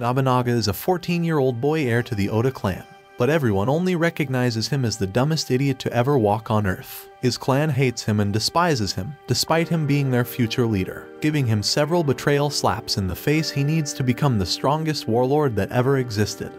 Nobunaga is a 14-year-old boy heir to the Oda clan, but everyone only recognizes him as the dumbest idiot to ever walk on Earth. His clan hates him and despises him, despite him being their future leader, giving him several betrayal slaps in the face he needs to become the strongest warlord that ever existed.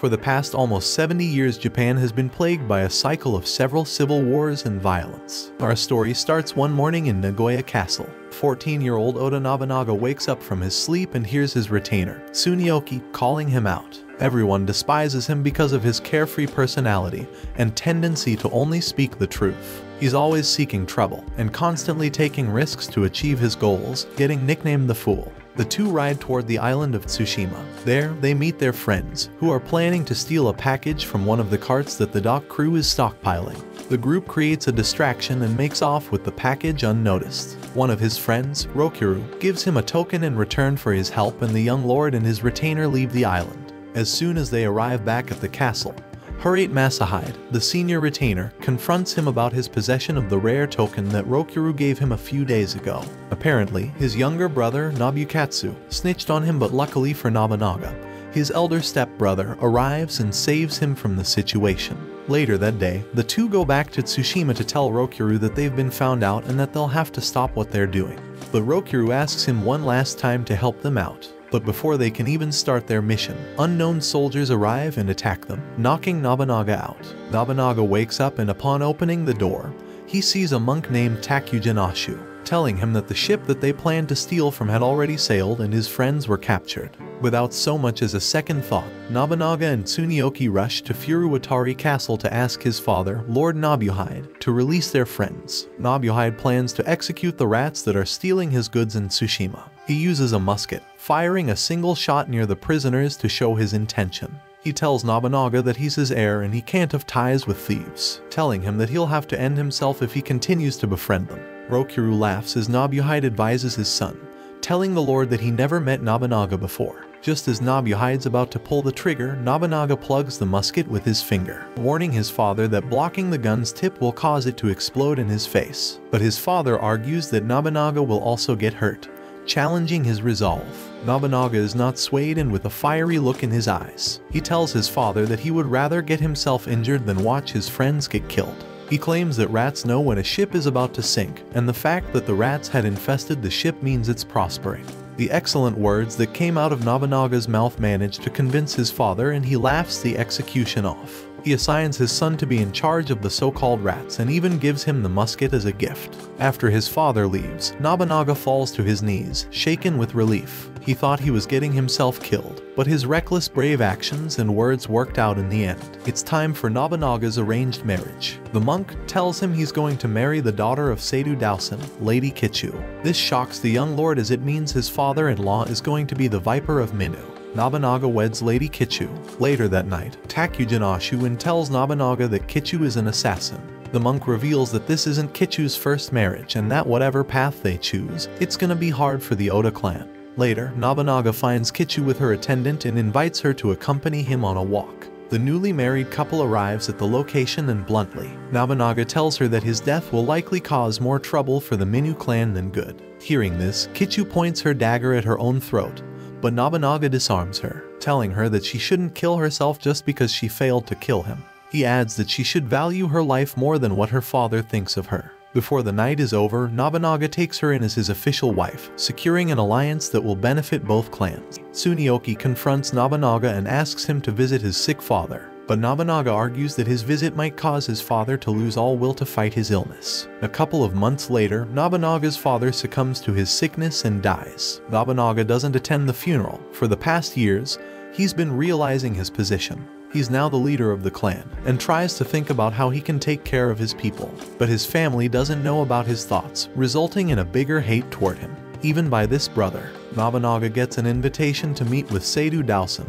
For the past almost 70 years Japan has been plagued by a cycle of several civil wars and violence. Our story starts one morning in Nagoya Castle. 14-year-old Oda Nobunaga wakes up from his sleep and hears his retainer, Tsuneoki, calling him out. Everyone despises him because of his carefree personality and tendency to only speak the truth. He's always seeking trouble and constantly taking risks to achieve his goals, getting nicknamed the Fool. The two ride toward the island of Tsushima. There, they meet their friends, who are planning to steal a package from one of the carts that the dock crew is stockpiling. The group creates a distraction and makes off with the package unnoticed. One of his friends, Rokiru, gives him a token in return for his help and the young lord and his retainer leave the island. As soon as they arrive back at the castle, Hirate Masahide, the senior retainer, confronts him about his possession of the rare token that Rokuru gave him a few days ago. Apparently, his younger brother, Nobukatsu, snitched on him but luckily for Nobunaga, his elder stepbrother arrives and saves him from the situation. Later that day, the two go back to Tsushima to tell Rokuru that they've been found out and that they'll have to stop what they're doing. But Rokuru asks him one last time to help them out. But before they can even start their mission, unknown soldiers arrive and attack them, knocking Nobunaga out. Nobunaga wakes up and upon opening the door, he sees a monk named Takujin Ashu, telling him that the ship that they planned to steal from had already sailed and his friends were captured. Without so much as a second thought, Nobunaga and Tsuneoki rush to Furuwatari Castle to ask his father, Lord Nobuhide, to release their friends. Nobuhide plans to execute the rats that are stealing his goods in Tsushima. He uses a musket, firing a single shot near the prisoners to show his intention. He tells Nobunaga that he's his heir and he can't have ties with thieves, telling him that he'll have to end himself if he continues to befriend them. Rokuru laughs as Nobuhide advises his son, telling the lord that he never met Nobunaga before. Just as Nobuhide's about to pull the trigger, Nobunaga plugs the musket with his finger, warning his father that blocking the gun's tip will cause it to explode in his face. But his father argues that Nobunaga will also get hurt, challenging his resolve. Nobunaga is not swayed and with a fiery look in his eyes. He tells his father that he would rather get himself injured than watch his friends get killed. He claims that rats know when a ship is about to sink, and the fact that the rats had infested the ship means it's prospering. The excellent words that came out of Nobunaga's mouth managed to convince his father and he laughs the execution off. He assigns his son to be in charge of the so-called rats and even gives him the musket as a gift. After his father leaves, Nobunaga falls to his knees, shaken with relief. He thought he was getting himself killed, but his reckless brave actions and words worked out in the end. It's time for Nobunaga's arranged marriage. The monk tells him he's going to marry the daughter of Saito Dosan, Lady Kichu. This shocks the young lord as it means his father-in-law is going to be the Viper of Mino. Nobunaga weds Lady Kichu. Later that night, Takujin Ashu tells Nobunaga that Kichu is an assassin. The monk reveals that this isn't Kichu's first marriage and that whatever path they choose, it's gonna be hard for the Oda clan. Later, Nobunaga finds Kichu with her attendant and invites her to accompany him on a walk. The newly married couple arrives at the location and bluntly, Nobunaga tells her that his death will likely cause more trouble for the Mino clan than good. Hearing this, Kichu points her dagger at her own throat, but Nobunaga disarms her, telling her that she shouldn't kill herself just because she failed to kill him. He adds that she should value her life more than what her father thinks of her. Before the night is over, Nobunaga takes her in as his official wife, securing an alliance that will benefit both clans. Tsuneoki confronts Nobunaga and asks him to visit his sick father, but Nobunaga argues that his visit might cause his father to lose all will to fight his illness. A couple of months later, Nobunaga's father succumbs to his sickness and dies. Nobunaga doesn't attend the funeral. For the past years, he's been realizing his position. He's now the leader of the clan, and tries to think about how he can take care of his people. But his family doesn't know about his thoughts, resulting in a bigger hate toward him. Even by this brother, Nobunaga gets an invitation to meet with Saito Dosan,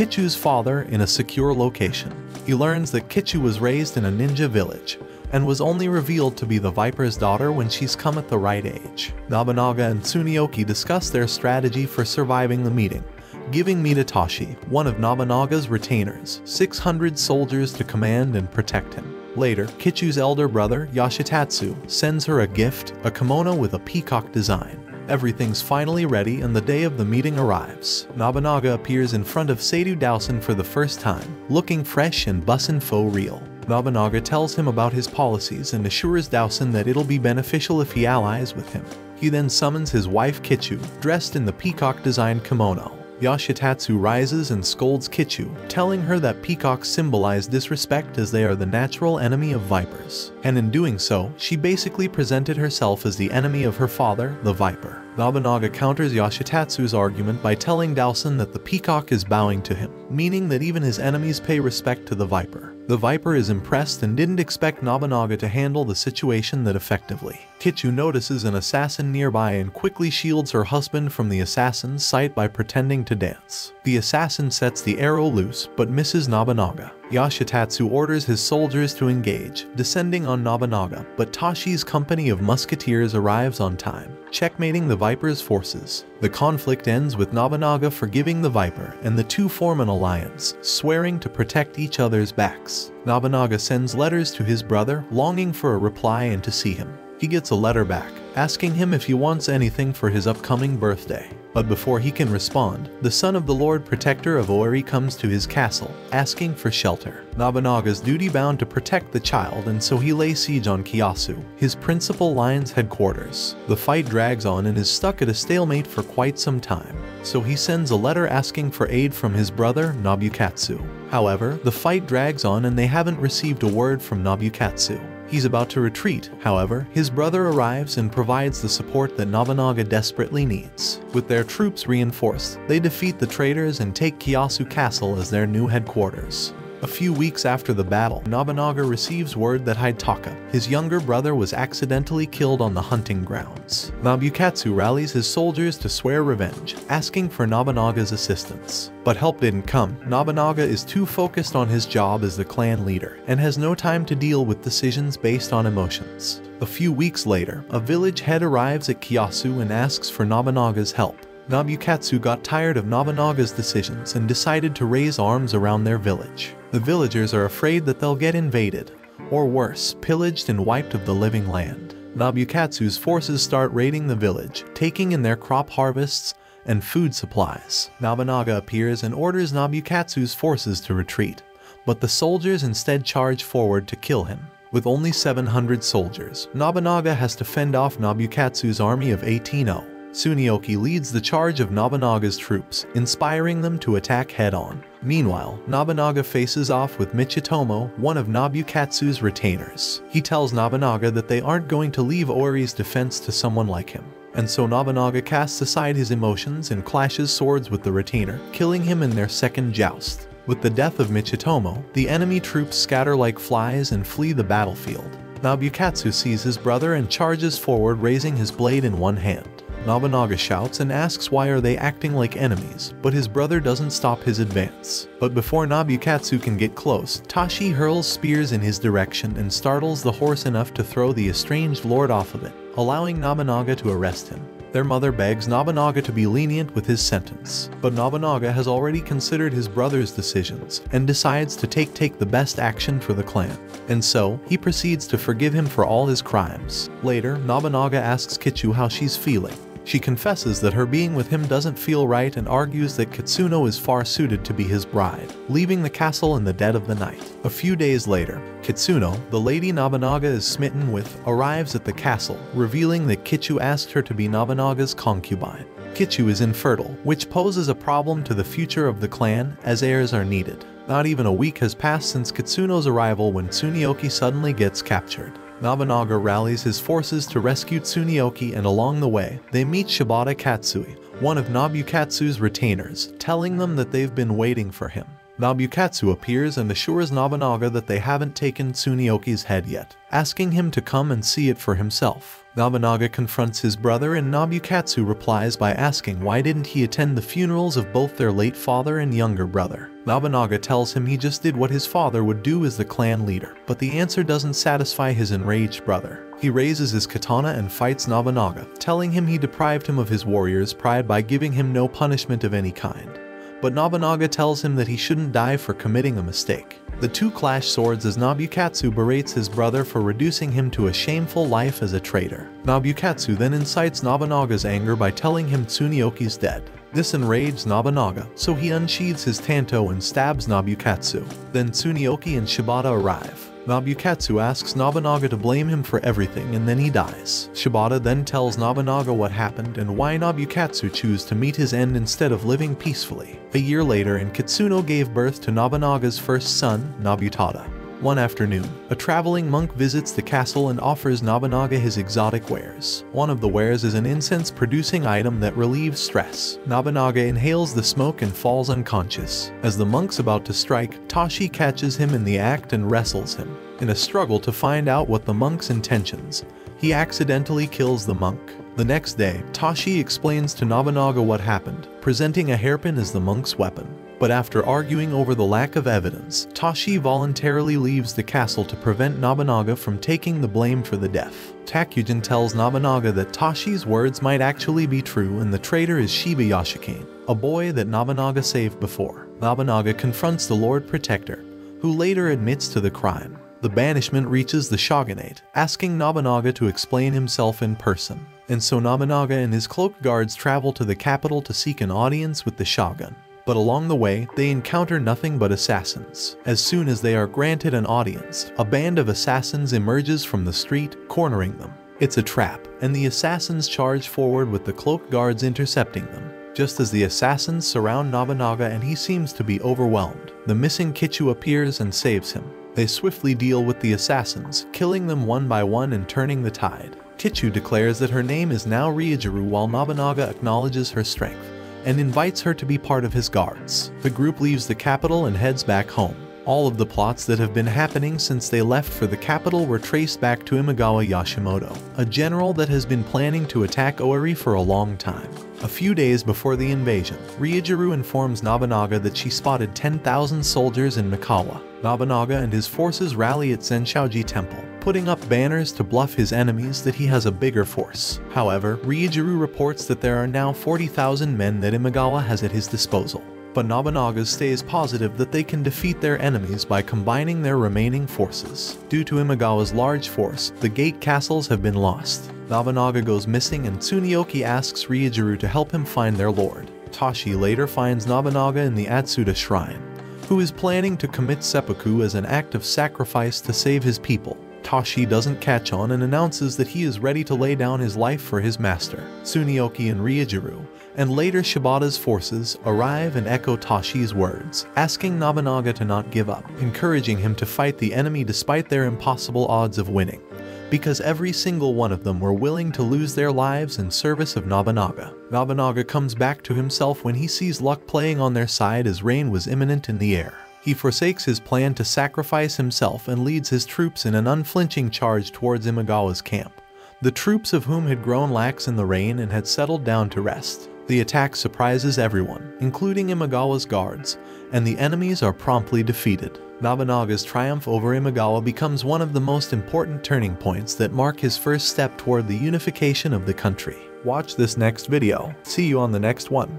Kichu's father in a secure location. He learns that Kichu was raised in a ninja village and was only revealed to be the Viper's daughter when she's come at the right age. Nobunaga and Tsuneoki discuss their strategy for surviving the meeting, giving Mitatashi, one of Nobunaga's retainers, 600 soldiers to command and protect him. Later, Kichu's elder brother, Yoshitatsu, sends her a gift, a kimono with a peacock design. Everything's finally ready and the day of the meeting arrives. Nobunaga appears in front of Saito Dosan for the first time, looking fresh and bussin' faux real. Nobunaga tells him about his policies and assures Dosan that it'll be beneficial if he allies with him. He then summons his wife Kichu, dressed in the peacock-designed kimono. Yoshitatsu rises and scolds Kichu, telling her that peacocks symbolize disrespect as they are the natural enemy of vipers. And in doing so, she basically presented herself as the enemy of her father, the viper. Nobunaga counters Yoshitatsu's argument by telling Dosan that the peacock is bowing to him, meaning that even his enemies pay respect to the viper. The Viper is impressed and didn't expect Nobunaga to handle the situation that effectively. Kichu notices an assassin nearby and quickly shields her husband from the assassin's sight by pretending to dance. The assassin sets the arrow loose but misses Nobunaga. Yoshitatsu orders his soldiers to engage, descending on Nobunaga, but Tashi's company of musketeers arrives on time, checkmating the Viper's forces. The conflict ends with Nobunaga forgiving the Viper, and the two form an alliance, swearing to protect each other's backs. Nobunaga sends letters to his brother, longing for a reply and to see him. He gets a letter back, asking him if he wants anything for his upcoming birthday. But before he can respond, the son of the Lord Protector of Owari comes to his castle, asking for shelter. Nobunaga's duty-bound to protect the child and so he lays siege on Kiyosu, his principal lion's headquarters. The fight drags on and is stuck at a stalemate for quite some time, so he sends a letter asking for aid from his brother Nobukatsu. However, the fight drags on and they haven't received a word from Nobukatsu. He's about to retreat, however, his brother arrives and provides the support that Nobunaga desperately needs. With their troops reinforced, they defeat the traitors and take Kiyosu Castle as their new headquarters. A few weeks after the battle, Nobunaga receives word that Hidetaka, his younger brother was accidentally killed on the hunting grounds. Nobukatsu rallies his soldiers to swear revenge, asking for Nobunaga's assistance. But help didn't come. Nobunaga is too focused on his job as the clan leader, and has no time to deal with decisions based on emotions. A few weeks later, a village head arrives at Kiyosu and asks for Nobunaga's help. Nobukatsu got tired of Nobunaga's decisions and decided to raise arms around their village. The villagers are afraid that they'll get invaded, or worse, pillaged and wiped of the living land. Nobukatsu's forces start raiding the village, taking in their crop harvests and food supplies. Nobunaga appears and orders Nobukatsu's forces to retreat, but the soldiers instead charge forward to kill him. With only 700 soldiers, Nobunaga has to fend off Nobukatsu's army of 18-0. Tsuneoki leads the charge of Nobunaga's troops, inspiring them to attack head-on. Meanwhile, Nobunaga faces off with Michitomo, one of Nobukatsu's retainers. He tells Nobunaga that they aren't going to leave Owari's defense to someone like him. And so Nobunaga casts aside his emotions and clashes swords with the retainer, killing him in their second joust. With the death of Michitomo, the enemy troops scatter like flies and flee the battlefield. Nobukatsu sees his brother and charges forward raising his blade in one hand. Nobunaga shouts and asks why are they acting like enemies, but his brother doesn't stop his advance. But before Nobukatsu can get close, Tashi hurls spears in his direction and startles the horse enough to throw the estranged lord off of it, allowing Nobunaga to arrest him. Their mother begs Nobunaga to be lenient with his sentence, but Nobunaga has already considered his brother's decisions and decides to take take the best action for the clan. And so, he proceeds to forgive him for all his crimes. Later, Nobunaga asks Kichu how she's feeling, she confesses that her being with him doesn't feel right and argues that Kitsuno is far suited to be his bride, leaving the castle in the dead of the night. A few days later, Kitsuno, the lady Nobunaga is smitten with, arrives at the castle, revealing that Kichu asked her to be Nobunaga's concubine. Kichu is infertile, which poses a problem to the future of the clan as heirs are needed. Not even a week has passed since Kitsuno's arrival when Tsuneoki suddenly gets captured. Nobunaga rallies his forces to rescue Tsuneoki and along the way, they meet Shibata Katsuie, one of Nobukatsu's retainers, telling them that they've been waiting for him. Nobukatsu appears and assures Nobunaga that they haven't taken Tsuneoki's head yet, asking him to come and see it for himself. Nobunaga confronts his brother and Nobukatsu replies by asking why didn't he attend the funerals of both their late father and younger brother. Nobunaga tells him he just did what his father would do as the clan leader, but the answer doesn't satisfy his enraged brother. He raises his katana and fights Nobunaga, telling him he deprived him of his warrior's pride by giving him no punishment of any kind. But Nobunaga tells him that he shouldn't die for committing a mistake. The two clash swords as Nobukatsu berates his brother for reducing him to a shameful life as a traitor. Nobukatsu then incites Nobunaga's anger by telling him Tsuneoki's dead. This enrages Nobunaga, so he unsheathes his tanto and stabs Nobukatsu. Then Tsuneoki and Shibata arrive. Nobukatsu asks Nobunaga to blame him for everything and then he dies. Shibata then tells Nobunaga what happened and why Nobukatsu chose to meet his end instead of living peacefully. A year later and Kitsuno gave birth to Nobunaga's first son, Nobutada. One afternoon, a traveling monk visits the castle and offers Nobunaga his exotic wares. One of the wares is an incense-producing item that relieves stress. Nobunaga inhales the smoke and falls unconscious. As the monk's about to strike, Tashi catches him in the act and wrestles him. In a struggle to find out what the monk's intentions, he accidentally kills the monk. The next day, Tashi explains to Nobunaga what happened, presenting a hairpin as the monk's weapon but after arguing over the lack of evidence, Tashi voluntarily leaves the castle to prevent Nobunaga from taking the blame for the death. Takujin tells Nobunaga that Tashi's words might actually be true and the traitor is Shiba Yoshikane, a boy that Nobunaga saved before. Nobunaga confronts the Lord Protector, who later admits to the crime. The banishment reaches the shogunate, asking Nobunaga to explain himself in person. And so Nobunaga and his cloaked guards travel to the capital to seek an audience with the shogun but along the way, they encounter nothing but assassins. As soon as they are granted an audience, a band of assassins emerges from the street, cornering them. It's a trap, and the assassins charge forward with the cloaked guards intercepting them. Just as the assassins surround Nobunaga and he seems to be overwhelmed, the missing Kichu appears and saves him. They swiftly deal with the assassins, killing them one by one and turning the tide. Kichu declares that her name is now Ryujuru while Nobunaga acknowledges her strength and invites her to be part of his guards. The group leaves the capital and heads back home. All of the plots that have been happening since they left for the capital were traced back to Imagawa Yoshimoto, a general that has been planning to attack Owari for a long time. A few days before the invasion, Ryujuru informs Nobunaga that she spotted 10,000 soldiers in Mikawa. Nobunaga and his forces rally at Zenshoji Temple, putting up banners to bluff his enemies that he has a bigger force. However, Ryujuru reports that there are now 40,000 men that Imagawa has at his disposal. But Nobunaga stays positive that they can defeat their enemies by combining their remaining forces. Due to Imagawa's large force, the gate castles have been lost. Nobunaga goes missing and Tsuneoki asks Ryujuru to help him find their lord. Tashi later finds Nobunaga in the Atsuta shrine, who is planning to commit seppuku as an act of sacrifice to save his people. Tashi doesn't catch on and announces that he is ready to lay down his life for his master. Tsuneoki and Ryujuru, and later Shibata's forces, arrive and echo Tashi's words, asking Nobunaga to not give up, encouraging him to fight the enemy despite their impossible odds of winning because every single one of them were willing to lose their lives in service of Nobunaga. Nobunaga comes back to himself when he sees luck playing on their side as rain was imminent in the air. He forsakes his plan to sacrifice himself and leads his troops in an unflinching charge towards Imagawa's camp, the troops of whom had grown lax in the rain and had settled down to rest. The attack surprises everyone, including Imagawa's guards, and the enemies are promptly defeated. Nobunaga's triumph over Imagawa becomes one of the most important turning points that mark his first step toward the unification of the country. Watch this next video. See you on the next one.